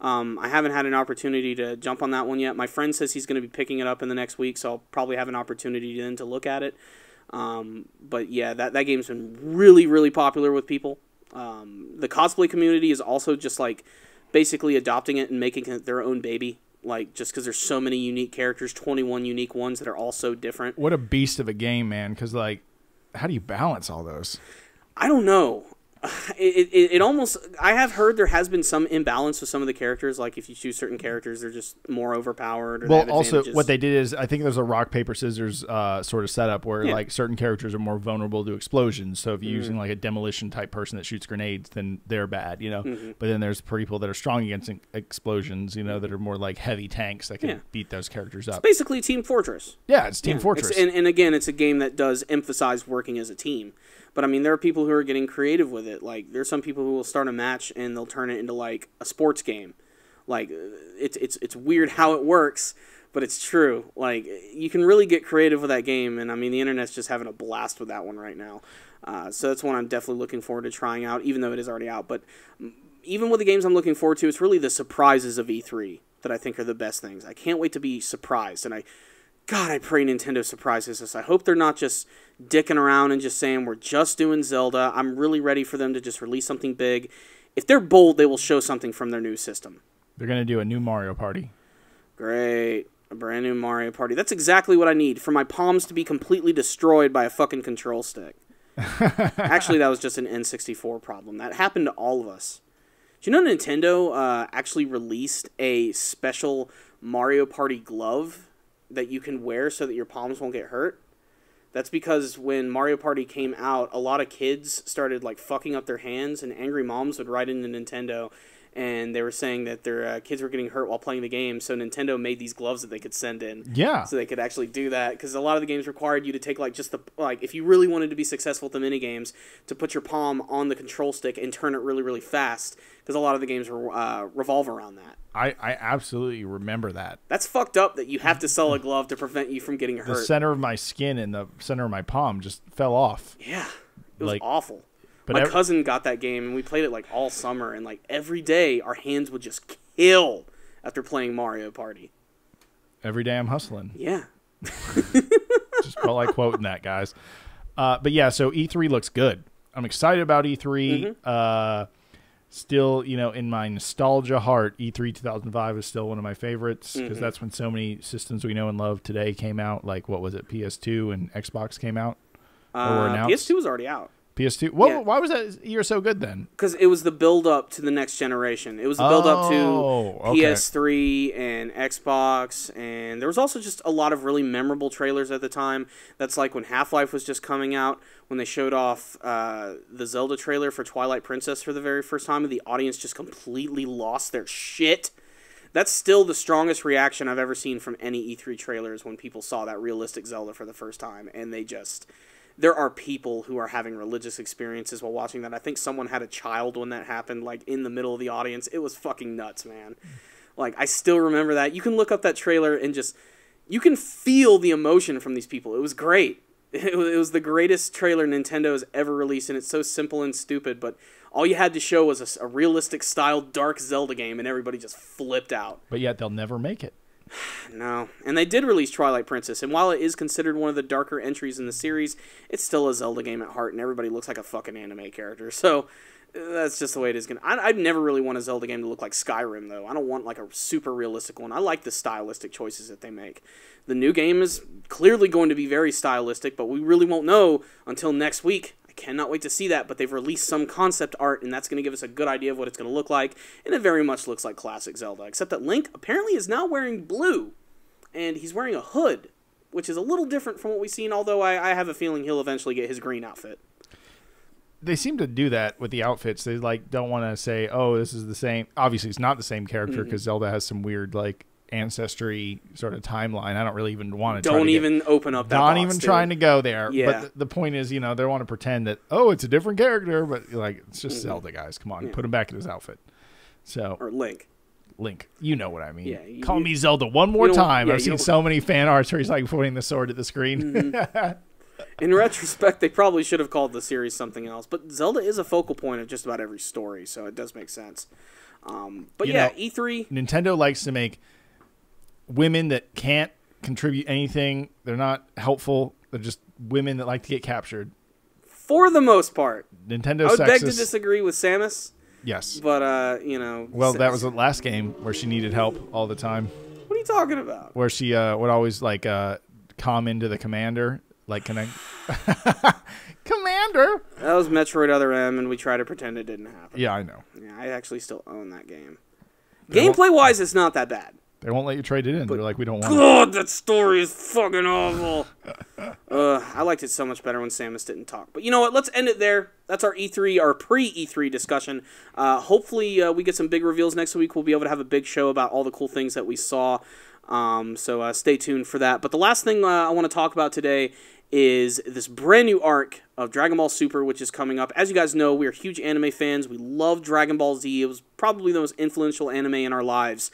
Um, I haven't had an opportunity to jump on that one yet. My friend says he's going to be picking it up in the next week, so I'll probably have an opportunity then to look at it. Um, but yeah, that, that game's been really, really popular with people. Um, the cosplay community is also just like basically adopting it and making it their own baby. Like just because there's so many unique characters, 21 unique ones that are all so different. what a beast of a game, man. Because like, how do you balance all those? I don't know. It, it, it almost I have heard there has been some imbalance with some of the characters. Like if you choose certain characters, they're just more overpowered. Or Well, also what they did is I think there's a rock paper scissors uh, sort of setup where Yeah. like certain characters are more vulnerable to explosions. So if you're Mm-hmm. using like a demolition type person that shoots grenades, then they're bad, you know. Mm-hmm. But then there's people that are strong against explosions, you know, that are more like heavy tanks that can Yeah. beat those characters up. basically Team Fortress. yeah, it's Team Yeah. Fortress. It's, and, and again, it's a game that does emphasize working as a team. But I mean, there are people who are getting creative with it. Like there's some people who will start a match and they'll turn it into like a sports game. Like it's it's it's weird how it works, but it's true. Like you can really get creative with that game, and I mean the internet's just having a blast with that one right now. Uh, so that's one I'm definitely looking forward to trying out, even though it is already out. But even with the games I'm looking forward to, it's really the surprises of E3 that I think are the best things. I can't wait to be surprised, and I, God, I pray Nintendo surprises us. I hope they're not just dicking around and just saying we're just doing Zelda. I'm really ready for them to just release something big. If they're bold, they will show something from their new system. They're gonna do a new Mario Party. Great. A brand new Mario Party. That's exactly what I need for my palms to be completely destroyed by a fucking control stick. actually, that was just an N64 problem. That happened to all of us. Do you know Nintendo uh, actually released a special Mario Party glove that you can wear so that your palms won't get hurt? That's because when Mario Party came out, a lot of kids started like fucking up their hands, and angry moms would write into Nintendo and they were saying that their uh, kids were getting hurt while playing the game. So Nintendo made these gloves that they could send in. Yeah. So they could actually do that because a lot of the games required you to take like just the like if you really wanted to be successful with the mini games to put your palm on the control stick and turn it really really fast because a lot of the games uh, revolve around that. I, I absolutely remember that. That's fucked up that you have to sell a glove to prevent you from getting hurt. The center of my skin and the center of my palm just fell off. Yeah. It was Like- awful. But My cousin got that game and we played it like all summer and like every day our hands would just kill after playing Mario Party. every day I'm hustling. Yeah. Just felt like quoting that, guys. Uh, but yeah, so E3 looks good. I'm excited about E3. Uh, still, you know, in my nostalgia heart, E E3 2005 is still one of my favorites because that's when so many systems we know and love today came out. Like, what was it? PS2 and Xbox came out. Uh. PS2 was already out. PS2. What, Yeah. Why was that year so good then? because it was the build up to the next generation. It was the build up Oh, to okay. PS3 and Xbox, and there was also just a lot of really memorable trailers at the time. That's like when Half Life was just coming out, when they showed off uh, the Zelda trailer for Twilight Princess for the very first time, and the audience just completely lost their shit. That's still the strongest reaction I've ever seen from any E3 trailers when people saw that realistic Zelda for the first time, and they just there are people who are having religious experiences while watching that. I think someone had a child when that happened, like in the middle of the audience. It was fucking nuts, man. Like I still remember that. You can look up that trailer and just you can feel the emotion from these people. It was great. It was, the greatest trailer Nintendo has ever released, and it's so simple and stupid. But all you had to show was a realistic style dark Zelda game, and everybody just flipped out. But yet they'll never make it. No. And they did release Twilight Princess, and while it is considered one of the darker entries in the series, it's still a Zelda game at heart, and everybody looks like a fucking anime character. So that's just the way it is. Gonna. I, I'd never really want a Zelda game to look like Skyrim, though. I don't want like a super realistic one. I like the stylistic choices that they make. The new game is clearly going to be very stylistic, but we really won't know until next week. I cannot wait to see that, but they've released some concept art, and that's going to give us a good idea of what it's going to look like, and it very much looks like classic Zelda, except that Link apparently is now wearing blue and he's wearing a hood, which is a little different from what we've seen. Although I, I have a feeling he'll eventually get his green outfit. they seem to do that with the outfits. They like don't want to say, "Oh, this is the same." Obviously, it's not the same character Mm-hmm. because Zelda has some weird like ancestry sort of timeline. I don't really even want to. Don't even open up that. Not box, even dude. trying to go there. Yeah. But th- the point is, you know, they want to pretend that oh, it's a different character, but like it's just Zelda, guys. Come on. Yeah. put him back in his outfit. So or Link. Link, you know what I mean. Yeah, you- Call me Zelda one more time. yeah, I've seen so many fan arts where he's like pointing the sword at the screen. Mm-hmm. In retrospect, they probably should have called the series something else. But Zelda is a focal point of just about every story, so it does make sense. Um, but You yeah, know- E3. Nintendo likes to make women that can't contribute anything. They're not helpful. They're just women that like to get captured. For the most part, Nintendo I would beg to disagree with Samus, yes. but uh, you know. Well, that was the last game where she needed help all the time. What are you talking about? Where she uh, would always like uh, calm into the commander, like connect. commander. That was Metroid Other M, and we try to pretend it didn't happen. Yeah, I know. Yeah, I actually still own that game. Gameplay wise, it's not that bad. They won't let you trade it in. They're like, we don't want. it. God, that story is fucking awful. uh, I liked it so much better when Samus didn't talk. But you know what? Let's end it there. That's our E3, our pre E3 discussion. Uh, hopefully, uh, we get some big reveals next week. We'll be able to have a big show about all the cool things that we saw. Um, so uh, stay tuned for that. But the last thing uh, I want to talk about today is this brand new arc of Dragon Ball Super, which is coming up. As you guys know, we are huge anime fans. We love Dragon Ball Z. It was probably the most influential anime in our lives.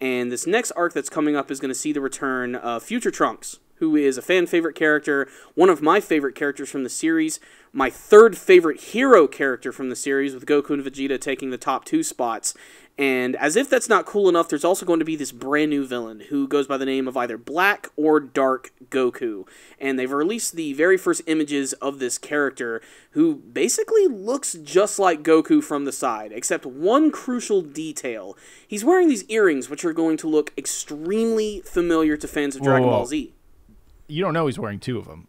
And this next arc that's coming up is going to see the return of Future Trunks, who is a fan favorite character, one of my favorite characters from the series, my third favorite hero character from the series, with Goku and Vegeta taking the top two spots. And as if that's not cool enough, there's also going to be this brand new villain who goes by the name of either Black or Dark Goku. And they've released the very first images of this character who basically looks just like Goku from the side, except one crucial detail. He's wearing these earrings, which are going to look extremely familiar to fans of Dragon Whoa. Ball Z. You don't know he's wearing two of them.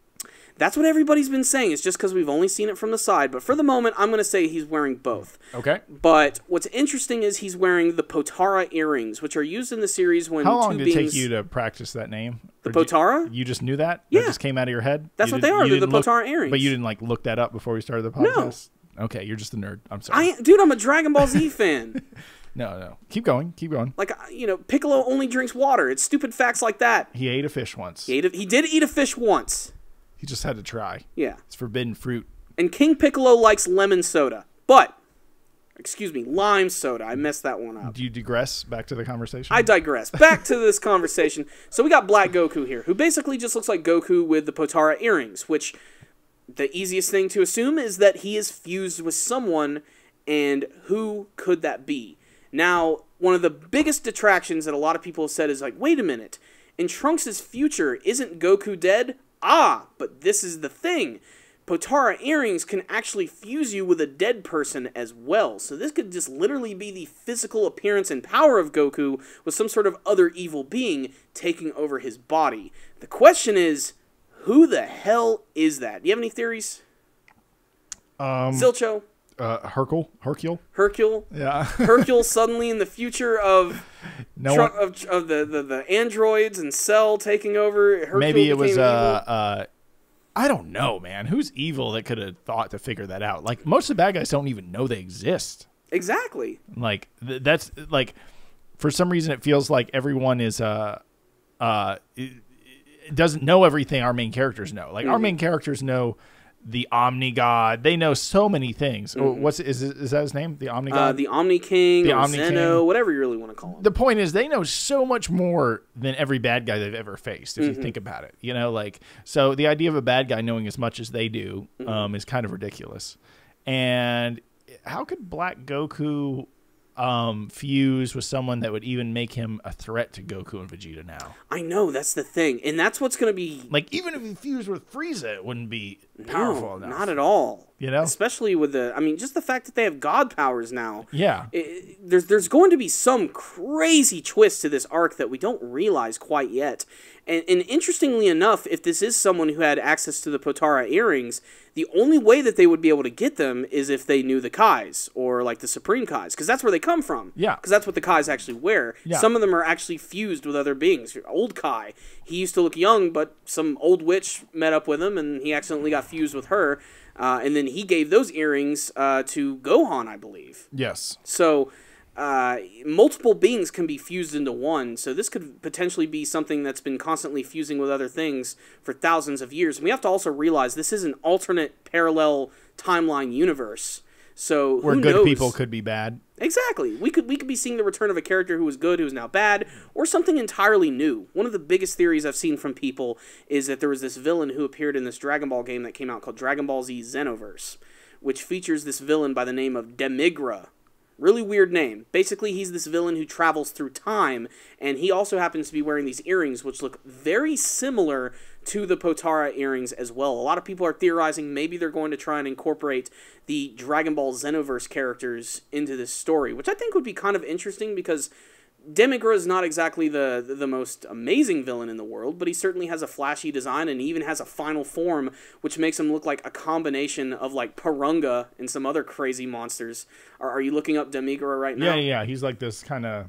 That's what everybody's been saying. It's just because we've only seen it from the side. But for the moment, I'm going to say he's wearing both. Okay. But what's interesting is he's wearing the Potara earrings, which are used in the series when How long two did it take you to practice that name? the Or did you- Potara? You just knew that? Yeah. That just came out of your head? That's You what they are. They're the look- Potara earrings. But you didn't like look that up before we started the podcast? No. Okay, you're just a nerd. I'm sorry. I, dude, I'm a Dragon Ball Z fan. no, no. Keep going. Keep going. Like, you know, Piccolo only drinks water. It's stupid facts like that. He ate a fish once. He, ate a, he did eat a fish once. He just had to try. Yeah. It's forbidden fruit. And King Piccolo likes lemon soda. But, excuse me, lime soda. I messed that one up. Do you digress back to the conversation? I digress. Back to this conversation. So we got Black Goku here, who basically just looks like Goku with the Potara earrings, which the easiest thing to assume is that he is fused with someone, and who could that be? Now, one of the biggest detractions that a lot of people have said is like, wait a minute, in Trunks' future, isn't Goku dead? Ah, but this is the thing. Potara earrings can actually fuse you with a dead person as well. So this could just literally be the physical appearance and power of Goku with some sort of other evil being taking over his body. The question is, who the hell is that? Do you have any theories? um, Silcho? Uh, Hercule? Hercule? Hercule? Yeah. Hercule suddenly in the future of no Tru- one, of, of the, the, the androids and Cell taking over. Hercule maybe it was uh, uh I don't know, man. Who's evil that could have thought to figure that out? Like most of the bad guys don't even know they exist. exactly. Like th- that's like for some reason it feels like everyone is uh uh it, it doesn't know everything our main characters know. Like our Mm-hmm. main characters know the Omni God. They know so many things. Oh, What's is is that his name? The Omni God. Mm-hmm. Uh, the Omni King, The Omni Zeno, King. whatever you really want to call him. the point is they know so much more than every bad guy they've ever faced if Mm-hmm. you think about it you know like so the idea of a bad guy knowing as much as they do Mm-hmm. um, is kind of ridiculous and how could black goku um, fuse with someone that would even make him a threat to goku and vegeta now. I know that's the thing, and that's what's going to be like even if he fused with frieza it wouldn't be powerful no, enough. not at all. You know? especially with the. I mean, just the fact that they have god powers now. yeah It- there's there's going to be some crazy twist to this arc that we don't realize quite yet. And, and interestingly enough, if this is someone who had access to the Potara earrings, the only way that they would be able to get them is if they knew the Kais or like the Supreme Kais, because that's where they come from. Yeah. because that's what the Kais actually wear. Yeah. Some of them are actually fused with other beings. Old Kai, he used to look young, but some old witch met up with him, and he accidentally got fused with her. Uh, and then he gave those earrings uh, to Gohan, I believe. yes So, uh, multiple beings can be fused into one. So, this could potentially be something that's been constantly fusing with other things for thousands of years. And we have to also realize this is an alternate parallel timeline universe. So, where good knows? people could be bad Exactly. We could we could be seeing the return of a character who was good, who is now bad, or something entirely new. One of the biggest theories I've seen from people is that there was this villain who appeared in this Dragon Ball game that came out called Dragon Ball Z Xenoverse, which features this villain by the name of Demigra. Really weird name. Basically, he's this villain who travels through time, and he also happens to be wearing these earrings, which look very similar to the Potara earrings as well. A lot of people are theorizing maybe they're going to try and incorporate the Dragon Ball Xenoverse characters into this story, which I think would be kind of interesting because Demigra is not exactly the, the most amazing villain in the world, but he certainly has a flashy design and he even has a final form, which makes him look like a combination of like Porunga and some other crazy monsters. Are, are you looking up Demigra right now? yeah yeah he's like this kind of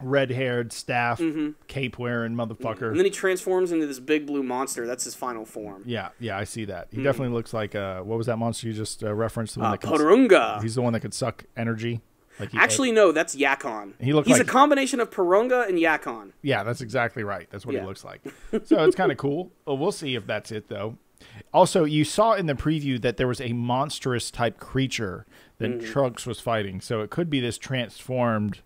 red-haired staff cape wearing motherfucker Mm-hmm. And then he transforms into this big blue monster. That's his final form. Yeah, yeah, I see that. He definitely looks like uh, what was that monster you just uh, referenced? The one Uh, that can, Porunga. he's the one that could suck energy. Like he, Actually, no, that's Yakon. He looked He's like- a combination of Porunga and Yakon. yeah, that's exactly right. That's what Yeah. he looks like. So it's kind of cool. Well, we'll see if that's it though. Also, you saw in the preview that there was a monstrous type creature that Mm-hmm. Trunks was fighting. So it could be this transformed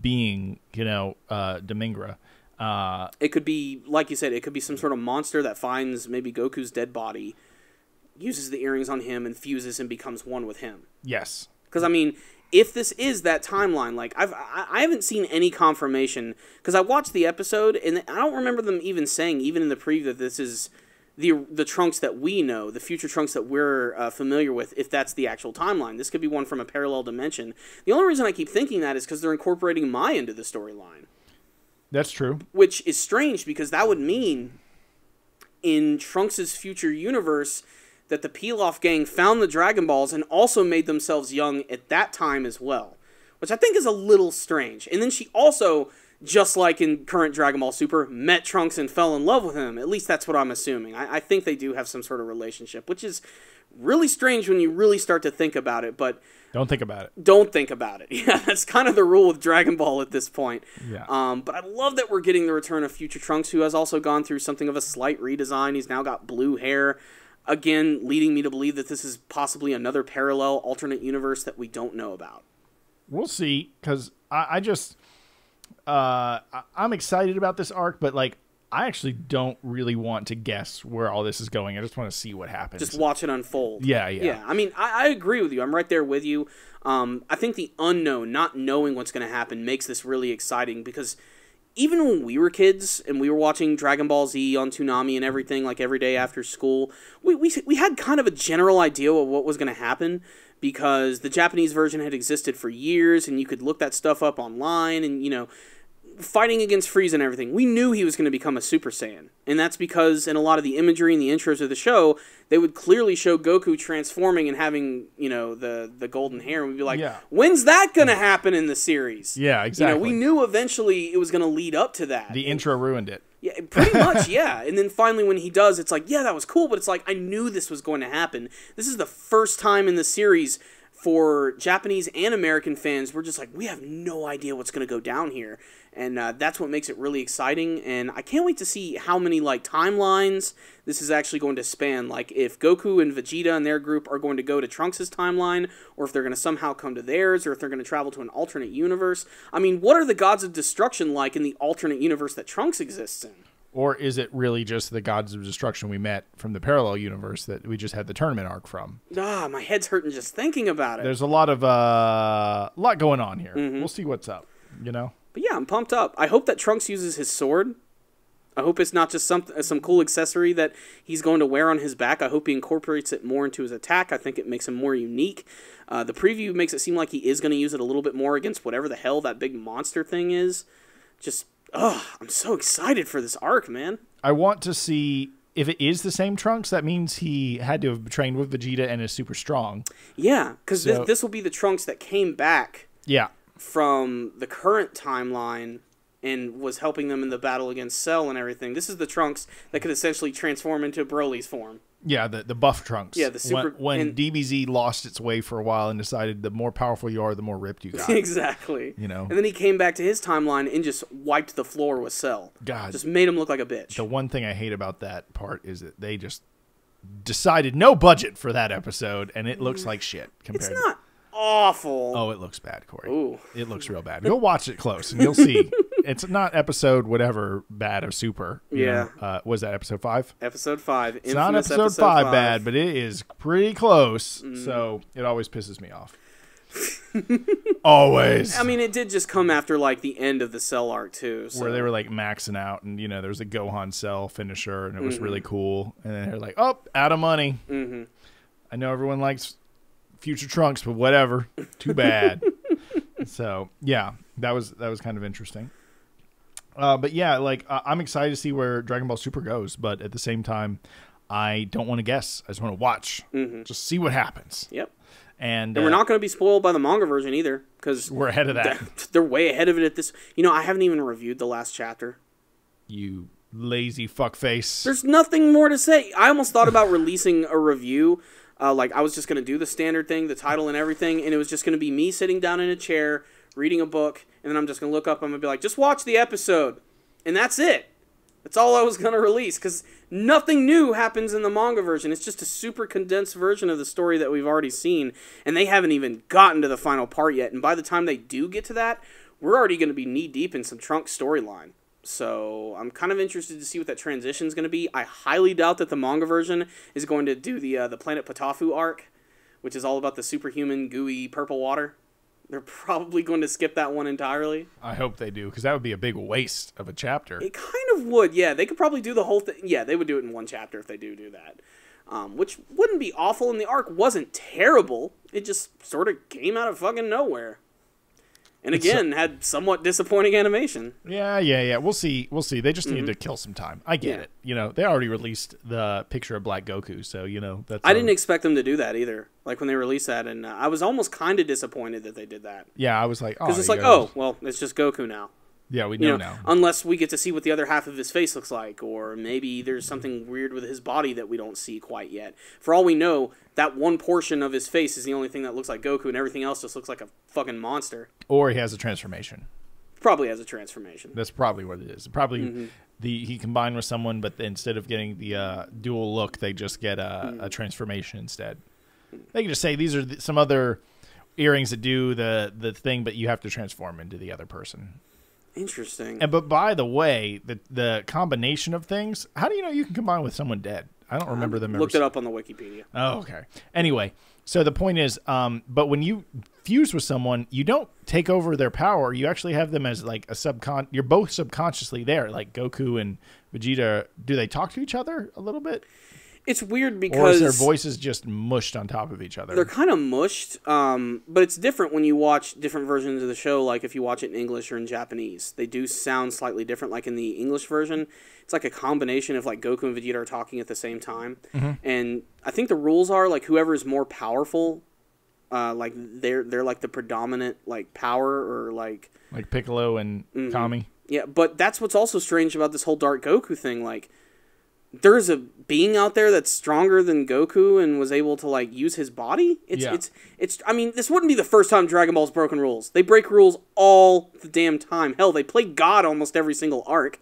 being, you know, uh, Demigra. Uh, It could be, like you said, it could be some sort of monster that finds maybe Goku's dead body, uses the earrings on him, and fuses and becomes one with him. yes. Because I mean, if this is that timeline, like I've I, I haven't seen any confirmation because I watched the episode and I don't remember them even saying even in the preview that this is the the trunks that we know, the future trunks that we're uh, familiar with. If that's the actual timeline, this could be one from a parallel dimension. The only reason I keep thinking that is because they're incorporating Mai into the storyline That's true. which is strange because that would mean in Trunks' future universe that the Pilaf gang found the Dragon Balls and also made themselves young at that time as well, which I think is a little strange. And then she also, just like in current Dragon Ball Super, met Trunks and fell in love with him. At least that's what I'm assuming. I, I think they do have some sort of relationship, which is really strange when you really start to think about it, but Don't think about it. don't think about it. Yeah, that's kind of the rule with Dragon Ball at this point. Yeah. Um, but I love that we're getting the return of Future Trunks, who has also gone through something of a slight redesign. He's now got blue hair. Again, leading me to believe that this is possibly another parallel alternate universe that we don't know about. We'll see, because I, I just uh, I, I'm excited about this arc, but like I actually don't really want to guess where all this is going. I just want to see what happens. Just watch it unfold. Yeah, yeah. Yeah, I mean, I, I agree with you. I'm right there with you. Um, I think the unknown, not knowing what's going to happen, makes this really exciting because even when we were kids and we were watching Dragon Ball Z on Toonami and everything, like every day after school, we, we, we had kind of a general idea of what was going to happen because the Japanese version had existed for years and you could look that stuff up online and, you know, fighting against Frieza and everything, we knew he was going to become a Super Saiyan. And that's because in a lot of the imagery and the intros of the show, they would clearly show Goku transforming and having, you know, the the golden hair and we'd be like, Yeah. "When's that going to happen in the series?" Yeah, exactly. You know, we knew eventually it was going to lead up to that. the intro ruined it. Yeah, pretty much, yeah. And then finally, when he does, it's like, yeah, that was cool, but it's like, I knew this was going to happen. This is the first time in the series for Japanese and American fans, we're just like, we have no idea what's going to go down here. And uh, that's what makes it really exciting. And I can't wait to see how many, like, timelines this is actually going to span. Like, if Goku and Vegeta and their group are going to go to Trunks' timeline, or if they're going to somehow come to theirs, or if they're going to travel to an alternate universe. I mean, what are the gods of destruction like in the alternate universe that Trunks exists in? Or is it really just the gods of destruction we met from the parallel universe that we just had the tournament arc from? Ah, my head's hurting just thinking about it. There's a lot of uh lot going on here. Mm-hmm. We'll see what's up. You know? but yeah, I'm pumped up. I hope that Trunks uses his sword. I hope it's not just some some cool accessory that he's going to wear on his back. I hope he incorporates it more into his attack. I think it makes him more unique. Uh, the preview makes it seem like he is going to use it a little bit more against whatever the hell that big monster thing is. Just, oh, I'm so excited for this arc, man. I want to see if it is the same Trunks, that means he had to have trained with Vegeta and is super strong. Yeah, because So- this will be the Trunks that came back Yeah. from the current timeline and was helping them in the battle against Cell and everything. This is the Trunks that could essentially transform into Broly's form. Yeah, the the buff trunks. Yeah, the super- when, when DBZ lost its way for a while and decided the more powerful you are, the more ripped you got. exactly. You know. And then he came back to his timeline and just wiped the floor with Cell. God. Just made him look like a bitch. the one thing I hate about that part is that they just decided no budget for that episode, and it looks like shit compared. it's to- not awful. Oh, it looks bad, Corey. Ooh. It looks real bad. Go watch it close, and you'll see. it's not episode whatever bad of Super. Yeah. know. Uh, was that episode five? Episode 5. It's not episode, five, bad, but it is pretty close. Mm. So it always pisses me off. always. I mean, it did just come after, like, the end of the Cell arc, too. So. where they were like maxing out, and you know, there was a Gohan cell finisher, and it was Mm-hmm. really cool. And then they're like, "Oh, out of money." Mm-hmm. I know everyone likes Future Trunks, but whatever. Too bad. so yeah, that was that was kind of interesting. Uh, but yeah, like uh, I'm excited to see where Dragon Ball Super goes, but at the same time, I don't want to guess. I just want to watch, just see what happens. Yep. And, And we're uh, not going to be spoiled by the manga version either, because we're ahead of that. they're way ahead of it at this. You know, I haven't even reviewed the last chapter. you lazy fuckface. There's nothing more to say. I almost thought about releasing a review. Uh, like I was just gonna do the standard thing, the title and everything, and it was just gonna be me sitting down in a chair reading a book, and then I'm just gonna look up. I'm gonna be like, just watch the episode, and that's it. That's all I was gonna release because nothing new happens in the manga version. It's just a super condensed version of the story that we've already seen, and they haven't even gotten to the final part yet. And by the time they do get to that, we're already going to be knee deep in some Trunk storyline. So I'm kind of interested to see what that transition is going to be. I highly doubt that the manga version is going to do the uh, the Planet Potaufeu arc, which is all about the superhuman gooey purple water. They're probably going to skip that one entirely. I hope they do because that would be a big waste of a chapter. It kind of would, yeah. They could probably do the whole thing. Yeah, they would do it in one chapter if they do do that, um, which wouldn't be awful. And the arc wasn't terrible. It just sort of came out of fucking nowhere. And uh, again, had somewhat disappointing animation. Yeah, yeah, yeah. We'll see. We'll see. They just need mm-hmm. to kill some time. I get Yeah. it. You know, they already released the picture of Black Goku, so you know that's. I a- didn't expect them to do that either. Like when they released that, and uh, I was almost kind of disappointed that they did that Yeah, I was like, oh, because it's like, guys- oh, well, it's just Goku now. Yeah, we You know know, now. unless we get to see what the other half of his face looks like, or maybe there's something weird with his body that we don't see quite yet. For all we know, that one portion of his face is the only thing that looks like Goku, and everything else just looks like a fucking monster. Or he has a transformation. Probably has a transformation. That's probably what it is. Probably Mm-hmm. the he combined with someone, but instead of getting the uh, dual look, they just get a, Mm. a transformation instead. They can just say these are th- some other earrings that do the the thing, but you have to transform into the other person. Interesting. And but by the way, the the combination of things. How do you know you can combine with someone dead? I don't remember them. Looked it up on the Wikipedia. Oh, okay. Anyway, so the point is, um, but when you fuse with someone, you don't take over their power. You actually have them as like a subcon. You're both subconsciously there. Like Goku and Vegeta, do they talk to each other a little bit, It's weird or because is their voices just mushed on top of each other? they're kind of mushed, um, but it's different when you watch different versions of the show. Like if you watch it in English or in Japanese, they do sound slightly different. Like in the English version, it's like a combination of like Goku and Vegeta are talking at the same time, and I think the rules are like whoever is more powerful, uh, like they're they're like the predominant like power or like like Piccolo and Mm-hmm. Kami. yeah. But that's what's also strange about this whole Dark Goku thing, like. There's a being out there that's stronger than Goku and was able to like use his body. It's Yeah. it's it's. I mean, this wouldn't be the first time Dragon Ball's broken rules. They break rules all the damn time. Hell, they play God almost every single arc.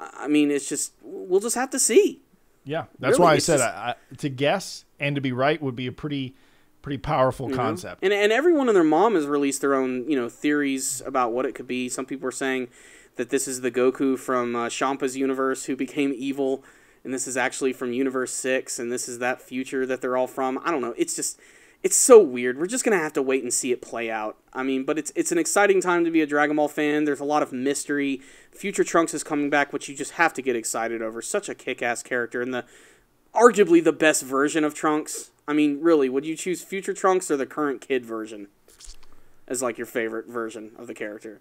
I mean, it's just we'll just have to see. Yeah, that's Really, why I said just- I, I, to guess and to be right would be a pretty pretty powerful concept. And and everyone and their mom has released their own you know theories about what it could be. Some people are saying that this is the Goku from uh, Champa's universe who became evil, and this is actually from Universe Six, and this is that future that they're all from. I don't know. It's just it's so weird. We're just gonna have to wait and see it play out. I mean, but it's it's an exciting time to be a Dragon Ball fan. There's a lot of mystery. Future Trunks is coming back, which you just have to get excited over. Such a kick-ass character, and the arguably the best version of Trunks. I mean, really, would you choose Future Trunks or the current kid version as like your favorite version of the character?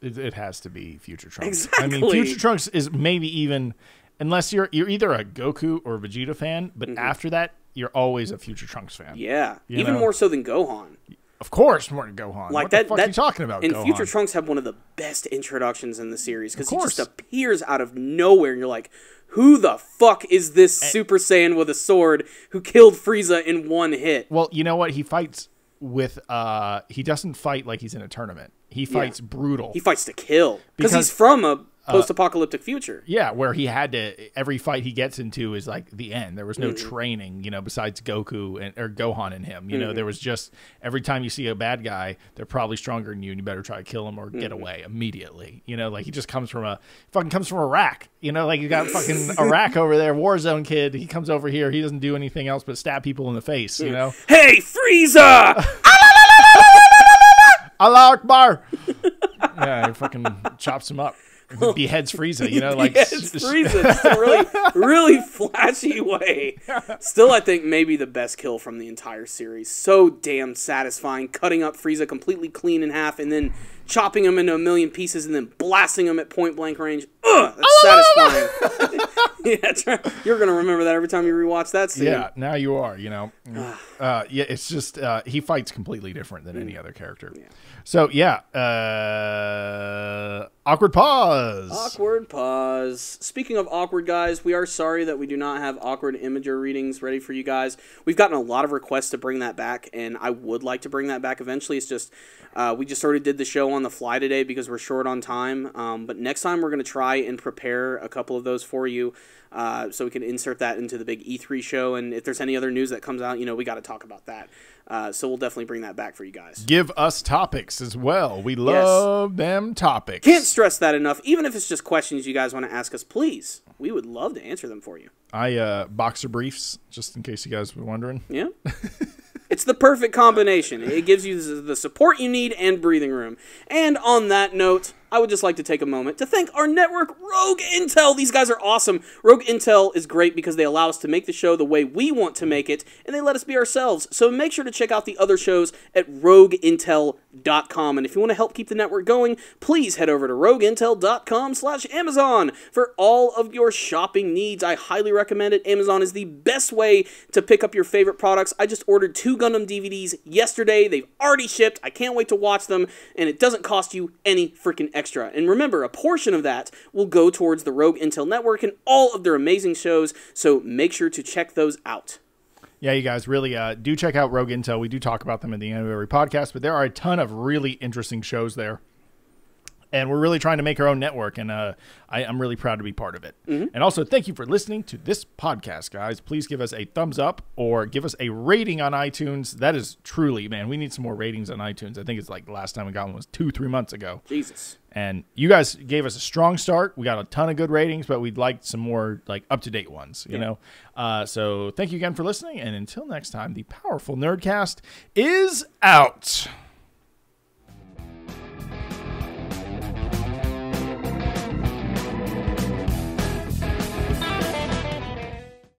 It, it has to be Future Trunks. Exactly. I mean, Future Trunks is maybe even unless you're you're either a Goku or Vegeta fan, but after that, you're always a Future Trunks fan. Mm-hmm. Yeah, You even know? more so than Gohan. Of course, more than Gohan. Like what that. the fuck that are you talking about? And Gohan? Future Trunks have one of the best introductions in the series because he just appears out of nowhere, and you're like, "Who the fuck is this Super Saiyan with a sword who killed Frieza in one hit?" Well, you know what? He fights with uh he doesn't fight like he's in a tournament. He fights brutal. He fights to kill Because- he's from a post-apocalyptic future. yeah, where he had to every fight he gets into is like the end. There was no Mm-hmm. training, you know, besides Goku and or Gohan and him. You know, there was just every time you see a bad guy, they're probably stronger than you and you better try to kill him or get Mm-hmm. away immediately. You know, like he just comes from a fucking comes from Iraq. You know, like you got fucking Iraq over there, war zone kid. He comes over here, he doesn't do anything else but stab people in the face, you know? Hey, Frieza! Allah Akbar. yeah, he fucking chops him up. Beheads Frieza, you know, like Frieza. A really, really flashy way. Still, I think maybe the best kill from the entire series. So damn satisfying. Cutting up Frieza completely clean in half and then chopping him into a million pieces and then blasting him at point blank range. Ugh, that's satisfying. yeah, try, you're gonna remember that every time you rewatch that scene. Yeah, now you are, you know. uh, yeah, it's just uh, he fights completely different than Mm. any other character. So yeah, uh, Awkward pause. Awkward pause. Speaking of awkward guys, we are sorry that we do not have awkward imager readings ready for you guys. We've gotten a lot of requests to bring that back, and I would like to bring that back eventually. It's just uh, we just sort of did the show on the fly today because we're short on time. Um, but next time we're going to try and prepare a couple of those for you. Uh, so we can insert that into the big E3 show, and if there's any other news that comes out, you know, we got to talk about that. Uh, so we'll definitely bring that back for you guys. Give us topics as well. We love them topics. Can't stress that enough. Even if it's just questions you guys want to ask us, please, we would love to answer them for you. I uh, boxer briefs, just in case you guys were wondering. Yeah. It's the perfect combination. It gives you the support you need and breathing room. And on that note, I would just like to take a moment to thank our network, Rogue Intel. These guys are awesome. Rogue Intel is great because they allow us to make the show the way we want to make it, and they let us be ourselves. So make sure to check out the other shows at rogueintel.com. And if you want to help keep the network going, please head over to rogueintel.com slash Amazon for all of your shopping needs. I highly recommend it. Amazon is the best way to pick up your favorite products. I just ordered two Gundam DVDs yesterday. They've already shipped. I can't wait to watch them, and it doesn't cost you any freaking extra. And remember, a portion of that will go towards the Rogue Intel Network and all of their amazing shows, so make sure to check those out. Yeah, you guys really uh, do check out Rogue Intel. We do talk about them in the end of every podcast, but there are a ton of really interesting shows there. And we're really trying to make our own network, and uh, I, am really proud to be part of it. Mm-hmm. And also, thank you for listening to this podcast, guys. Please give us a thumbs up or give us a rating on iTunes. That is truly, man, we need some more ratings on iTunes. I think it's like the last time we got one was two, three months ago. Jesus. And you guys gave us a strong start. We got a ton of good ratings, but we'd like some more like up to date ones, you yeah. know? Uh, so thank you again for listening. And until next time, the powerful Nerdcast is out.